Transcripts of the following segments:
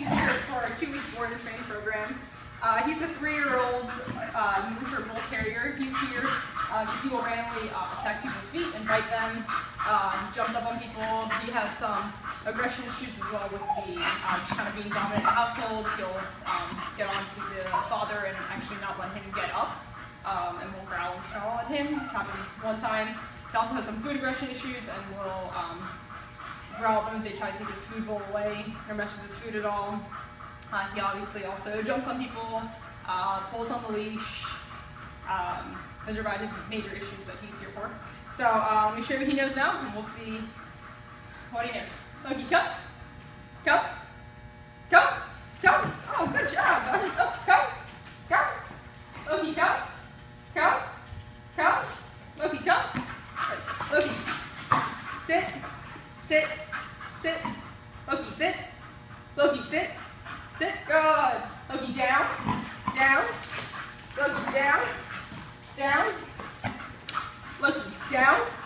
He's here for a two-week board and training program. Uh, he's a three-year-old uh, miniature bull terrier. He's here because he will randomly uh, attack people's feet and bite them. Um, jumps up on people. He has some aggression issues as well with the uh, just kind of being dominant in the household. He'll um, get on to the father and actually not let him get up um, and will growl and snarl at him. It's happened one time. He also has some food aggression issues and will growl if they try to take his food bowl away or mess with his food at all. Uh, he obviously also jumps on people, uh, pulls on the leash. Um, those are about his major issues that he's here for. So uh, let me show you what he knows now, and we'll see what he knows. Loki. Come. Come. Come. Oh, good job. Oh, come. Come. Loki, come. Come. Come. Loki, come. Loki. Sit. Sit. Sit. Loki, sit. Loki, sit. Sit. Good. Loki, down. Down. Loki, down. Down. Loki, down.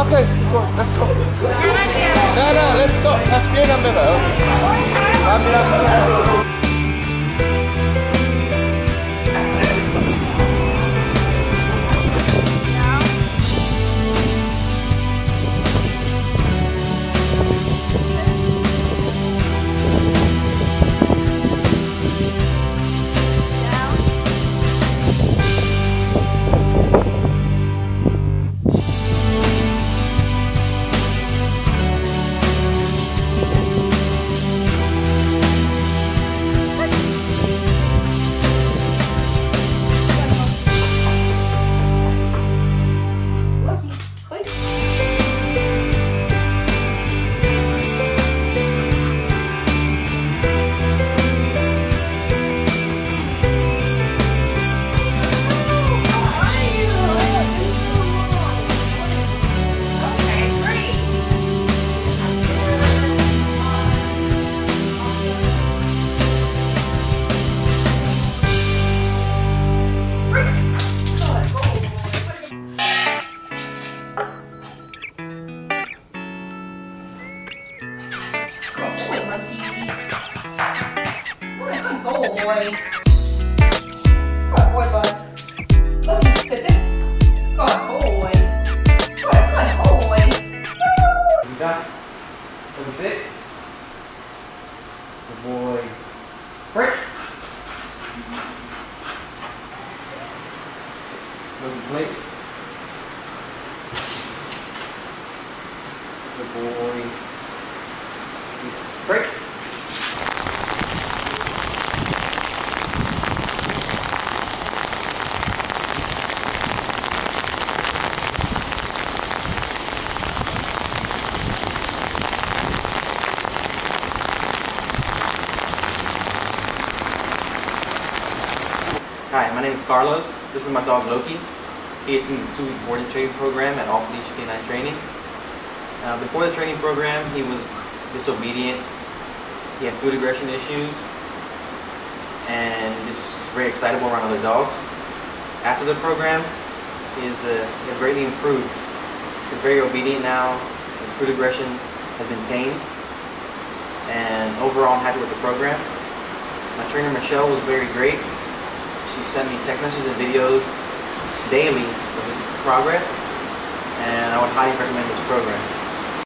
Okay, go, let's go. No, no, let's go. Mas pierna me good boy. Good boy, bud. Look, sit, sit. Good boy. Good, good boy. Done? That was it? Good boy. Break. Moving plate. Good boy. Break. Hi, my name is Carlos. This is my dog Loki. He attended the two-week boarding training program at All Police Canine Training. Uh, before the training program, he was disobedient. He had food aggression issues, and just very excitable around other dogs. After the program, he is, uh, has greatly improved. He's very obedient now. His food aggression has been tamed, and overall, I'm happy with the program. My trainer Michelle was very great. She sent me text messages and videos daily of his progress, and I would highly recommend this program.